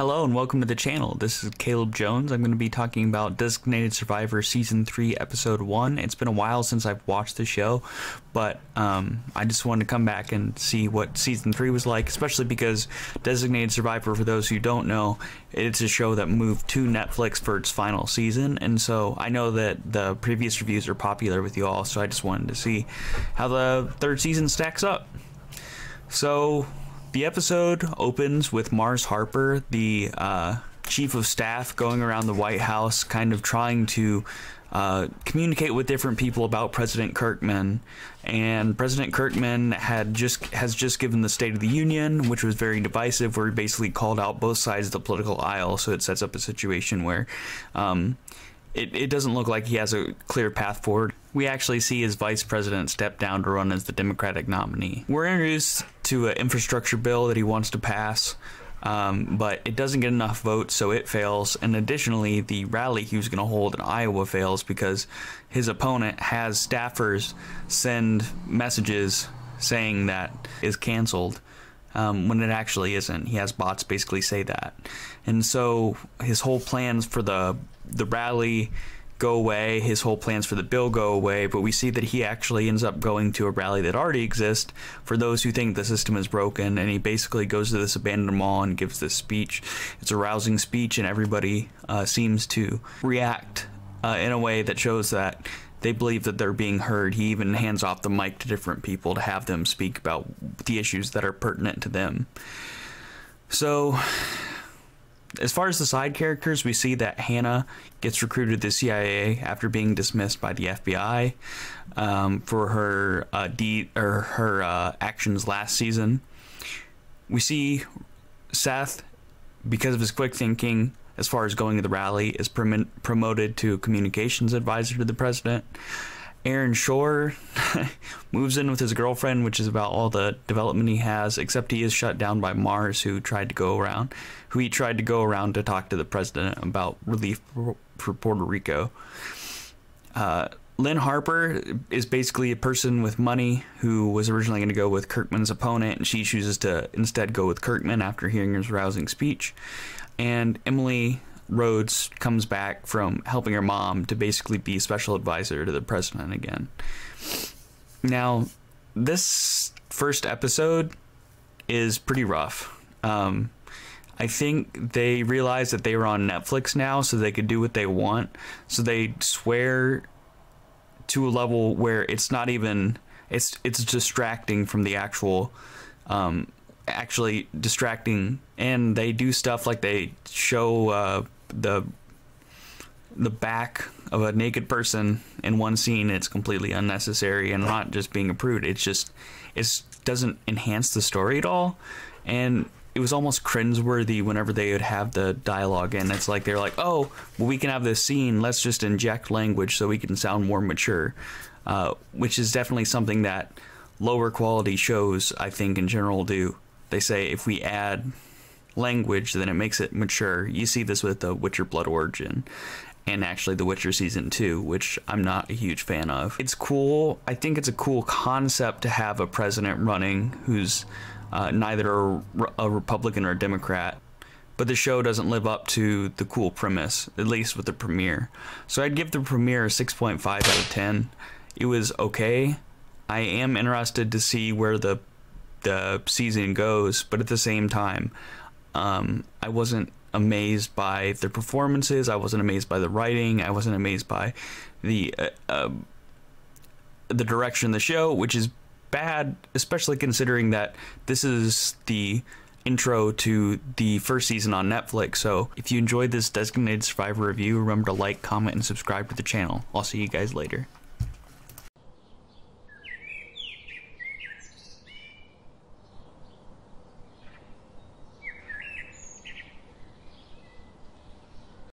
Hello and welcome to the channel. This is Caleb Jones. I'm going to be talking about Designated Survivor Season 3, Episode 1. It's been a while since I've watched the show, but um, I just wanted to come back and see what Season 3 was like, especially because Designated Survivor, for those who don't know, it's a show that moved to Netflix for its final season, and so I know that the previous reviews are popular with you all, so I just wanted to see how the third season stacks up. So, the episode opens with Mars Harper, the uh, chief of staff, going around the White House, kind of trying to uh, communicate with different people about President Kirkman. And President Kirkman had just has just given the State of the Union, which was very divisive, where he basically called out both sides of the political aisle. So it sets up a situation where. Um, it, it doesn't look like he has a clear path forward. We actually see his vice president step down to run as the Democratic nominee. We're introduced to an infrastructure bill that he wants to pass, um, but it doesn't get enough votes, so it fails. And additionally, the rally he was going to hold in Iowa fails because his opponent has staffers send messages saying that is canceled. Um, when it actually isn't. He has bots basically say that, and so his whole plans for the the rally go away. His whole plans for the bill go away, but we see that he actually ends up going to a rally that already exists for those who think the system is broken. And he basically goes to this abandoned mall and gives this speech. It's a rousing speech, and everybody uh, seems to react uh, in a way that shows that they believe that they're being heard. He even hands off the mic to different people to have them speak about the issues that are pertinent to them. So, as far as the side characters, we see that Hannah gets recruited to the CIA after being dismissed by the FBI um, for her uh, de- or her uh, actions last season. We see Seth, because of his quick thinking, as far as going to the rally, is prom- promoted to communications advisor to the president. Aaron Shore moves in with his girlfriend, which is about all the development he has, except he is shut down by Mars, who tried to go around, who he tried to go around to talk to the president about relief for Puerto Rico. Uh, Lynn Harper is basically a person with money who was originally going to go with Kirkman's opponent, and she chooses to instead go with Kirkman after hearing his rousing speech. And Emily Rhodes comes back from helping her mom to basically be special advisor to the president again. Now, this first episode is pretty rough. Um, I think they realized that they were on Netflix now, so they could do what they want. So they swear to a level where it's not even it's it's distracting from the actual um, actually distracting and they do stuff like they show uh, the the back of a naked person in one scene it's completely unnecessary and not just being a prude it's just it doesn't enhance the story at all. And it was almost cringeworthy whenever they would have the dialogue and it's like they're like oh well we can have this scene. Let's just inject language so we can sound more mature uh, which is definitely something that lower quality shows i think in general do. They say if we add language, then it makes it mature. You see this with The Witcher Blood Origin and actually The Witcher Season 2, which I'm not a huge fan of. It's cool. I think it's a cool concept to have a president running who's uh, neither a, a Republican or a Democrat. But the show doesn't live up to the cool premise, at least with the premiere. So I'd give the premiere a 6.5 out of 10. It was okay. I am interested to see where the the season goes, but at the same time, um, I wasn't amazed by the performances. I wasn't amazed by the writing. I wasn't amazed by the uh, uh, the direction of the show, which is bad, especially considering that this is the intro to the first season on Netflix. So if you enjoyed this Designated Survivor review, remember to like, comment, and subscribe to the channel. I'll see you guys later.